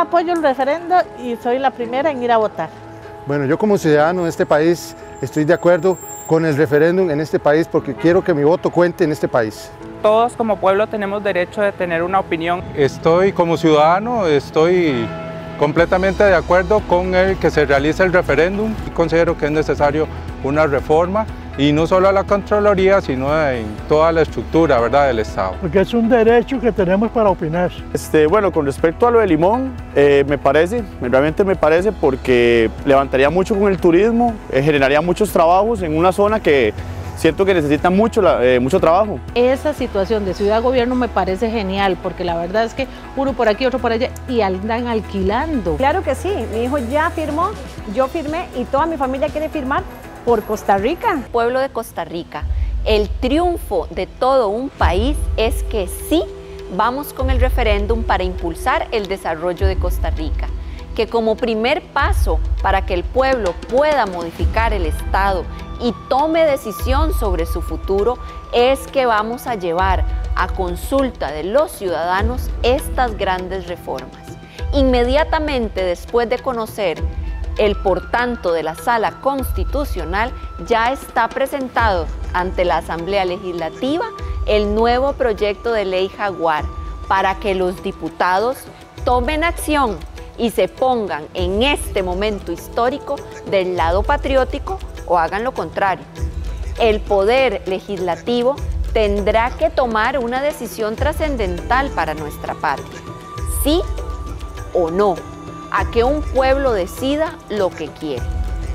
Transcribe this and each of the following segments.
apoyo el referendo y soy la primera en ir a votar. Bueno, yo como ciudadano de este país estoy de acuerdo con el referéndum en este país porque quiero que mi voto cuente en este país. Todos como pueblo tenemos derecho de tener una opinión. Estoy como ciudadano, estoy completamente de acuerdo con el que se realice el referéndum y considero que es necesario una reforma y no solo a la Contraloría, sino en toda la estructura ¿verdad? del Estado. Porque es un derecho que tenemos para opinar. Este, bueno, con respecto a lo de Limón, eh, me parece, realmente me parece porque levantaría mucho con el turismo, eh, generaría muchos trabajos en una zona que siento que necesita mucho, eh, mucho trabajo. Esa situación de ciudad-gobierno me parece genial, porque la verdad es que uno por aquí, otro por allá, y andan alquilando. Claro que sí, mi hijo ya firmó, yo firmé y toda mi familia quiere firmar Costa Rica. Pueblo de Costa Rica, el triunfo de todo un país es que sí vamos con el referéndum para impulsar el desarrollo de Costa Rica que como primer paso para que el pueblo pueda modificar el Estado y tome decisión sobre su futuro es que vamos a llevar a consulta de los ciudadanos estas grandes reformas. Inmediatamente después de conocer el por tanto de la Sala Constitucional, ya está presentado ante la Asamblea Legislativa el nuevo proyecto de ley Jaguar para que los diputados tomen acción y se pongan en este momento histórico del lado patriótico o hagan lo contrario. El poder legislativo tendrá que tomar una decisión trascendental para nuestra patria. Sí o no, a que un pueblo decida lo que quiere.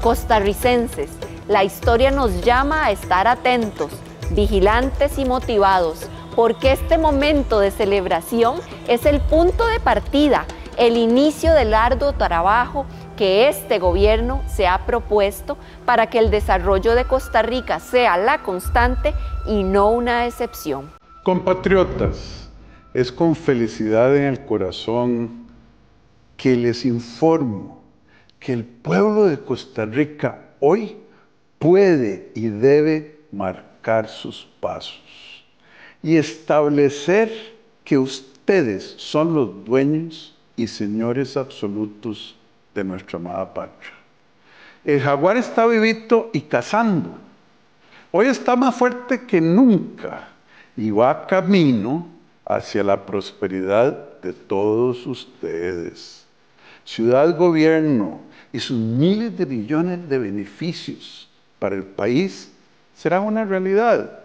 Costarricenses, la historia nos llama a estar atentos, vigilantes y motivados, porque este momento de celebración es el punto de partida, el inicio del arduo trabajo que este gobierno se ha propuesto para que el desarrollo de Costa Rica sea la constante y no una excepción. Compatriotas, es con felicidad en el corazón que les informo que el pueblo de Costa Rica hoy puede y debe marcar sus pasos y establecer que ustedes son los dueños y señores absolutos de nuestra amada patria. El jaguar está vivito y cazando. Hoy está más fuerte que nunca y va camino hacia la prosperidad de todos ustedes. Ciudad Gobierno y sus miles de millones de beneficios para el país serán una realidad,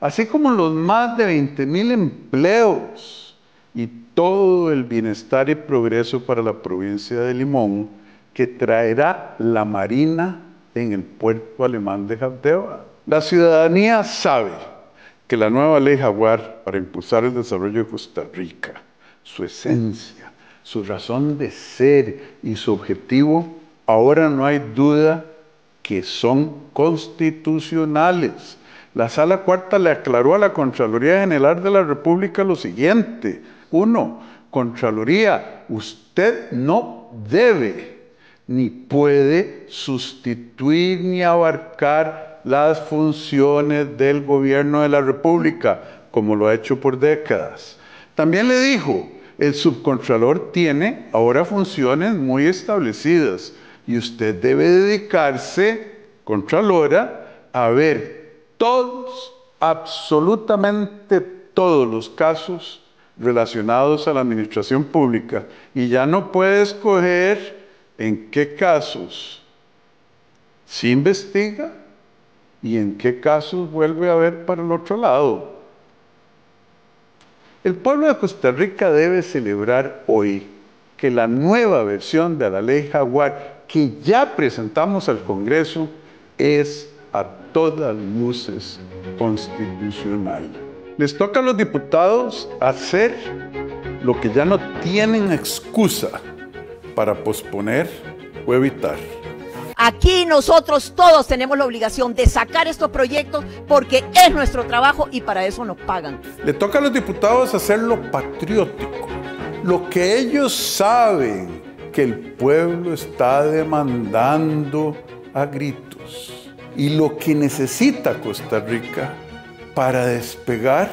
así como los más de 20 mil empleos y todo el bienestar y progreso para la provincia de Limón que traerá la Marina en el puerto alemán de Jabdeva. La ciudadanía sabe que la nueva ley Jaguar para impulsar el desarrollo de Costa Rica, su esencia, su razón de ser y su objetivo, ahora no hay duda que son constitucionales. La Sala Cuarta le aclaró a la Contraloría General de la República lo siguiente. Uno, Contraloría, usted no debe ni puede sustituir ni abarcar las funciones del gobierno de la República, como lo ha hecho por décadas. También le dijo, el subcontralor tiene ahora funciones muy establecidas y usted debe dedicarse, contralora, a ver todos, absolutamente todos los casos relacionados a la administración pública y ya no puede escoger en qué casos se investiga y en qué casos vuelve a ver para el otro lado. El pueblo de Costa Rica debe celebrar hoy que la nueva versión de la ley Jaguar que ya presentamos al Congreso es a todas luces constitucional. Les toca a los diputados hacer lo que ya no tienen excusa para posponer o evitar. Aquí nosotros todos tenemos la obligación de sacar estos proyectos porque es nuestro trabajo y para eso nos pagan. Le toca a los diputados hacer lo patriótico, lo que ellos saben que el pueblo está demandando a gritos y lo que necesita Costa Rica para despegar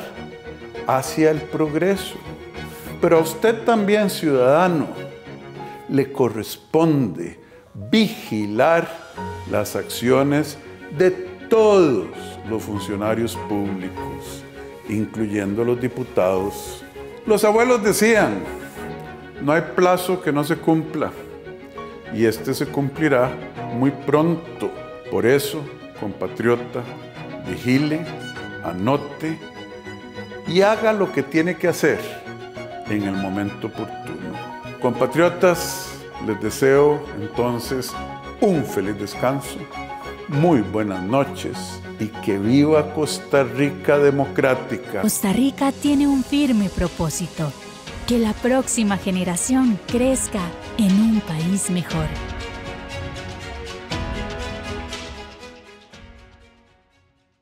hacia el progreso. Pero a usted también, ciudadano, le corresponde vigilar las acciones de todos los funcionarios públicos, incluyendo los diputados. Los abuelos decían, no hay plazo que no se cumpla y este se cumplirá muy pronto. Por eso, compatriota, vigile, anote y haga lo que tiene que hacer en el momento oportuno. Compatriotas, les deseo entonces un feliz descanso, muy buenas noches y que viva Costa Rica democrática. Costa Rica tiene un firme propósito, que la próxima generación crezca en un país mejor.